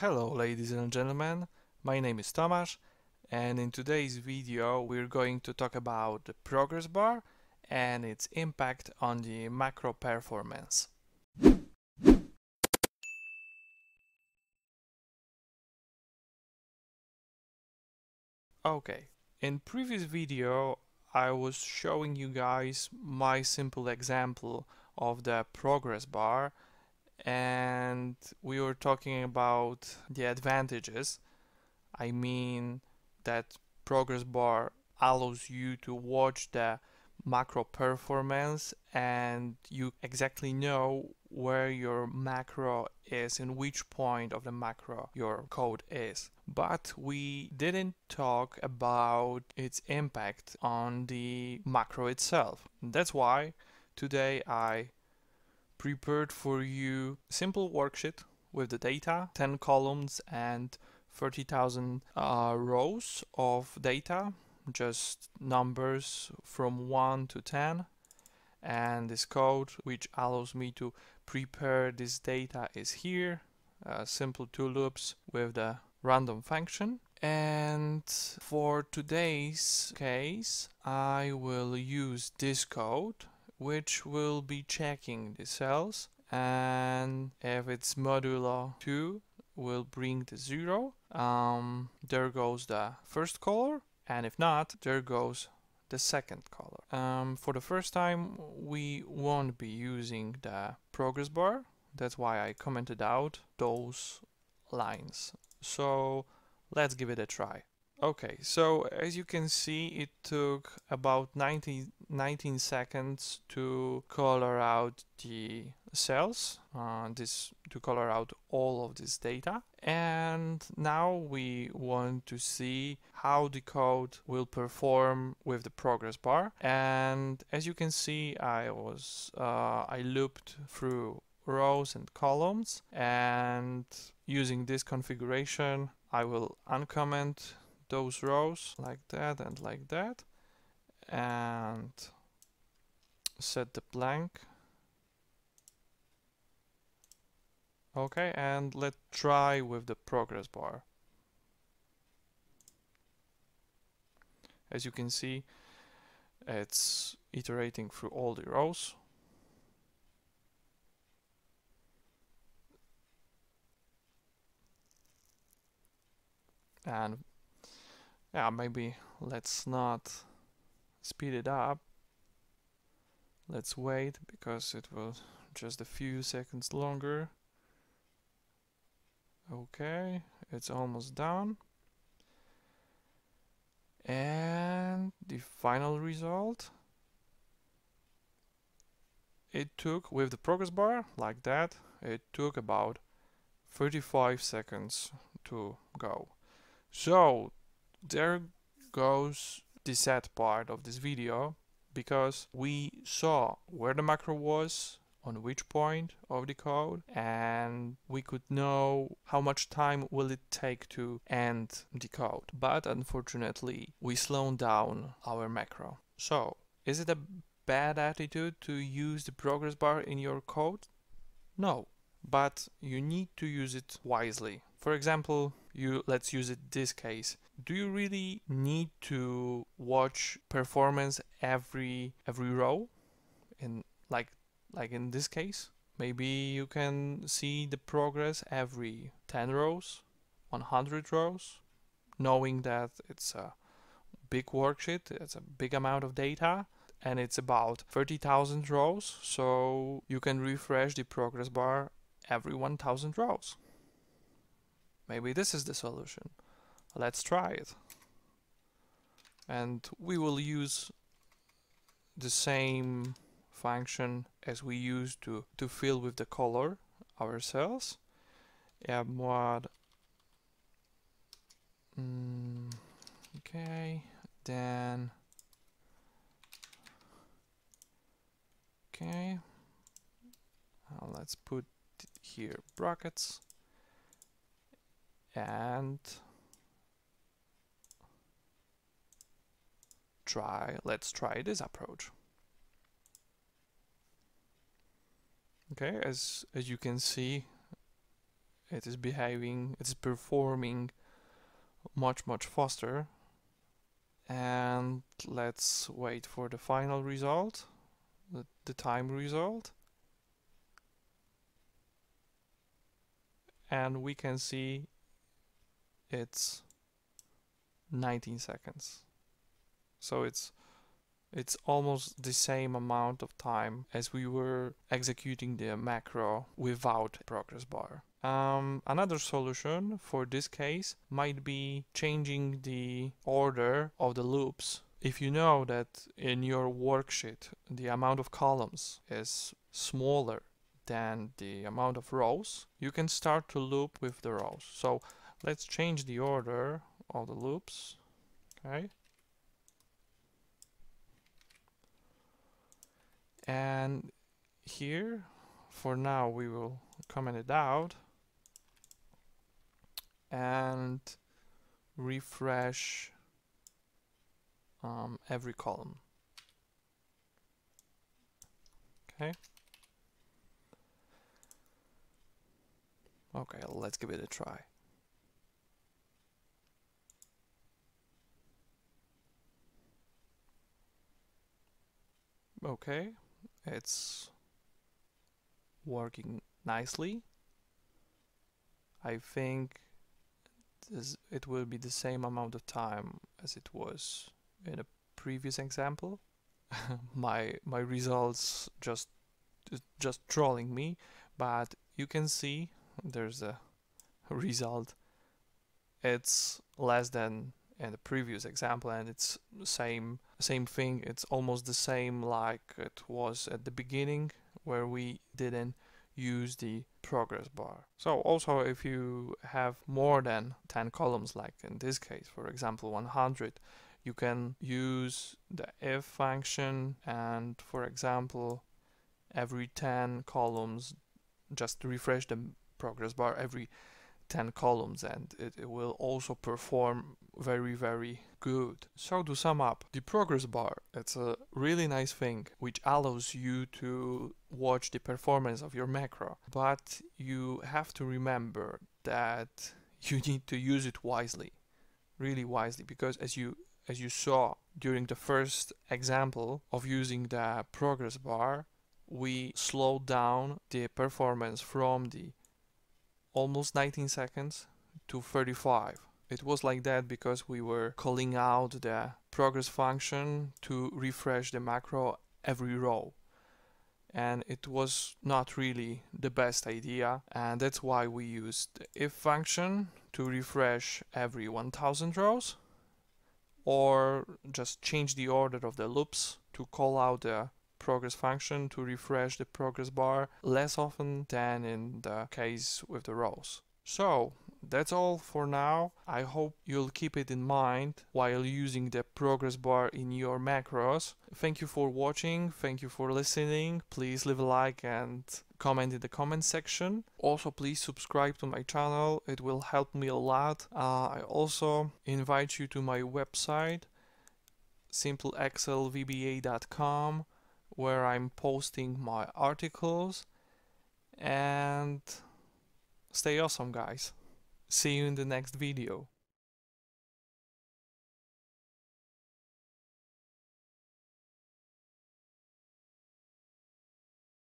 Hello ladies and gentlemen, my name is Tomasz and in today's video we're going to talk about the progress bar and its impact on the macro performance. Okay, in previous video I was showing you guys my simple example of the progress bar and we were talking about the advantages. I mean that progress bar allows you to watch the macro performance and you exactly know where your macro is in which point of the macro your code is but we didn't talk about its impact on the macro itself that's why today I prepared for you simple worksheet with the data 10 columns and 30,000 uh, rows of data just numbers from 1 to 10 and this code which allows me to prepare this data is here uh, simple two loops with the random function. And for today's case I will use this code which will be checking the cells and if it's modulo 2 will bring the 0 um, there goes the first color and if not there goes the second color. Um, for the first time we won't be using the progress bar that's why I commented out those lines so let's give it a try. Okay, so as you can see it took about 90, 19 seconds to color out the cells, uh, this to color out all of this data. And now we want to see how the code will perform with the progress bar. And as you can see I was uh, I looped through rows and columns. And using this configuration I will uncomment those rows like that and like that. And set the blank okay and let's try with the progress bar. As you can see it's iterating through all the rows. And yeah maybe let's not speed it up. Let's wait because it will just a few seconds longer. Okay it's almost done. And the final result? It took with the progress bar like that it took about 35 seconds to go. So there goes the sad part of this video because we saw where the macro was on which point of the code and we could know how much time will it take to end the code. But unfortunately we slowed down our macro. So is it a bad attitude to use the progress bar in your code? No but you need to use it wisely. For example you let's use it this case. Do you really need to watch performance every every row? In like like in this case maybe you can see the progress every 10 rows 100 rows knowing that it's a big worksheet it's a big amount of data and it's about 30,000 rows so you can refresh the progress bar every 1000 rows. Maybe this is the solution. Let's try it. And we will use the same function as we used to to fill with the color our cells mod mm, okay then okay. Uh, let's put here brackets. And try let's try this approach. Okay as as you can see it is behaving, it is performing much much faster. And let's wait for the final result the, the time result and we can see it's 19 seconds so it's it's almost the same amount of time as we were executing the macro without progress bar um, another solution for this case might be changing the order of the loops. If you know that in your worksheet the amount of columns is smaller than the amount of rows, you can start to loop with the rows. So let's change the order of the loops. Okay. And here, for now, we will comment it out and refresh um, every column. Okay. Okay, let's give it a try. Okay, it's working nicely. I think this, it will be the same amount of time as it was in a previous example. my my results just just trolling me, but you can see there's a result. It's less than in the previous example, and it's same same thing. It's almost the same like it was at the beginning where we didn't use the progress bar. So also if you have more than 10 columns like in this case for example 100 you can use the if function and for example every 10 columns just refresh the progress bar every 10 columns and it, it, will also perform very very good. So to sum up, the progress bar, it's a really nice thing which allows you to watch the performance of your macro, but you have to remember that you need to use it wisely, really wisely, because as you as you saw during the first example of using the progress bar, we slowed down the performance from the almost 19 seconds to 35. It was like that because we were calling out the progress function to refresh the macro every row. And it was not really the best idea and that's why we used the if function to refresh every 1000 rows or just change the order of the loops to call out the progress function to refresh the progress bar less often than in the case with the rows. So that's all for now. I hope you'll keep it in mind while using the progress bar in your macros. Thank you for watching, thank you for listening. Please leave a like and comment in the comment section. Also please subscribe to my channel, it will help me a lot. Uh, I also invite you to my website simpleexcelvba.com where I'm posting my articles and stay awesome guys. See you in the next video.